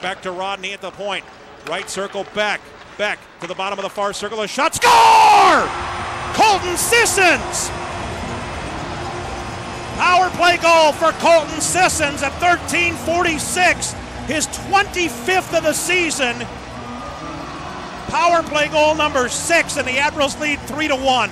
Back to Rodney at the point. Right circle, back. Back to the bottom of the far circle. A shot. Score! Colton Sissons! Power play goal for Colton Sissons at 13:46, his 25th of the season. Power play goal number six, and the Admirals lead three to one.